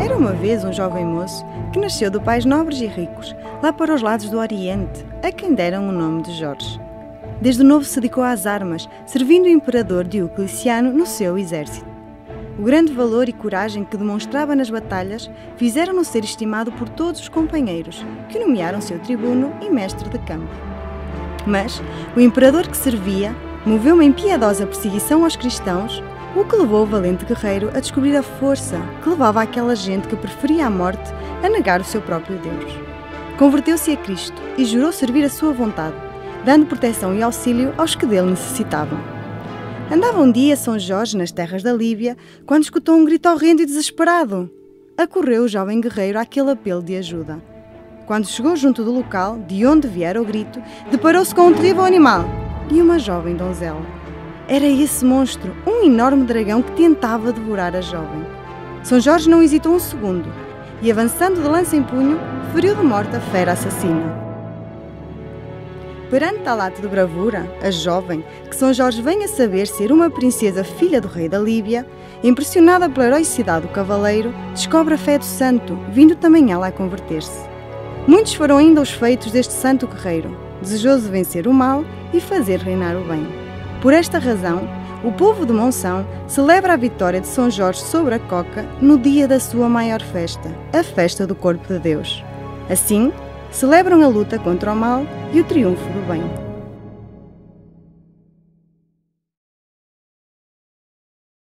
Era uma vez um jovem moço que nasceu de pais nobres e ricos, lá para os lados do Oriente, a quem deram o nome de Jorge. Desde novo se dedicou às armas, servindo o imperador Diocleciano no seu exército. O grande valor e coragem que demonstrava nas batalhas fizeram-no ser estimado por todos os companheiros, que nomearam seu tribuno e mestre de campo. Mas o imperador que servia moveu uma impiedosa perseguição aos cristãos, o que levou o valente guerreiro a descobrir a força que levava aquela gente que preferia a morte a negar o seu próprio Deus. Converteu-se a Cristo e jurou servir a sua vontade, dando proteção e auxílio aos que dele necessitavam. Andava um dia São Jorge nas terras da Líbia quando escutou um grito horrendo e desesperado. Acorreu o jovem guerreiro àquele apelo de ajuda. Quando chegou junto do local, de onde viera o grito, deparou-se com um terrível animal e uma jovem donzela. Era esse monstro, um enorme dragão que tentava devorar a jovem. São Jorge não hesitou um segundo e, avançando de lança em punho, feriu de morte a fera assassina. Perante tal ato de bravura, a jovem, que São Jorge vem a saber ser uma princesa filha do rei da Líbia, impressionada pela heroicidade do cavaleiro, descobre a fé do santo, vindo também ela a converter-se. Muitos foram ainda os feitos deste santo guerreiro, desejoso de vencer o mal e fazer reinar o bem. Por esta razão, o povo de Monção celebra a vitória de São Jorge sobre a Coca no dia da sua maior festa, a festa do Corpo de Deus. Assim, celebram a luta contra o mal e o triunfo do bem.